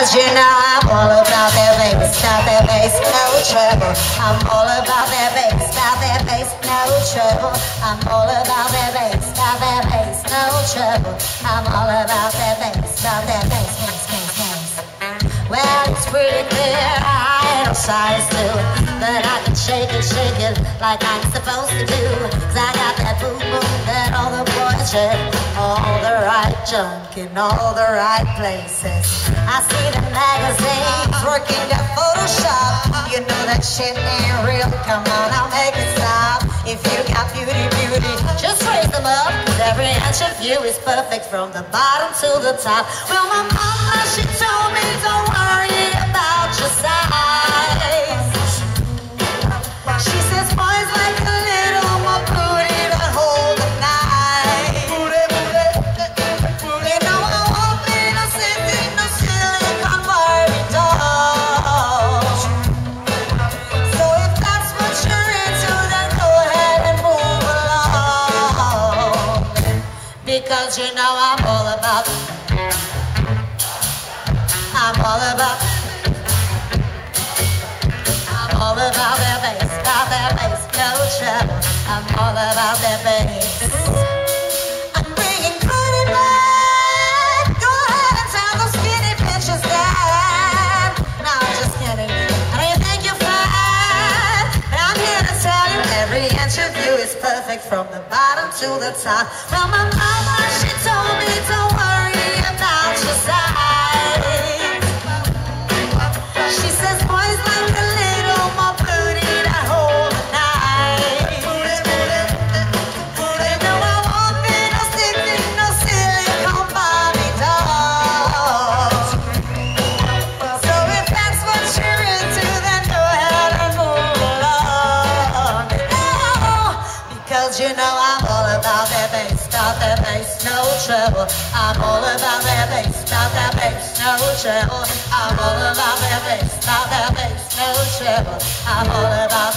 Cause you know I'm all about that bass, about that bass, no trouble. I'm all about that bass, about that bass, no trouble. I'm all about that bass, about that bass, no trouble. I'm all about that bass, about that bass, bass, bass, bass. Well, it's pretty clear I ain't no size two, but I can shake it, shake it like I'm supposed to do. Junk in all the right places. I see the magazines working at Photoshop. You know that shit ain't real. Come on, I'll make it stop. If you got beauty, beauty, just raise them up. Cause every inch of you is perfect from the bottom to the top. Well, my mama, she Because you know I'm all about, I'm all about, I'm all about that bass, about that bass, no trouble. I'm all about that bass. Every you is perfect from the bottom to the top. Well, my mama, you know I'm all about that bass, about that bass, no trouble. I'm all about that bass, about that bass, no trouble. I'm all about that bass, about that bass, no trouble. I'm all about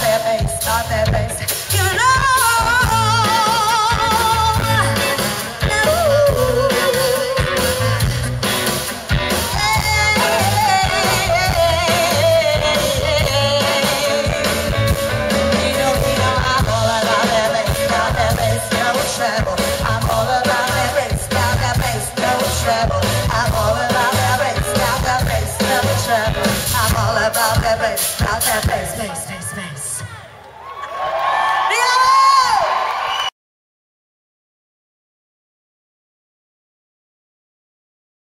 Space, space, space.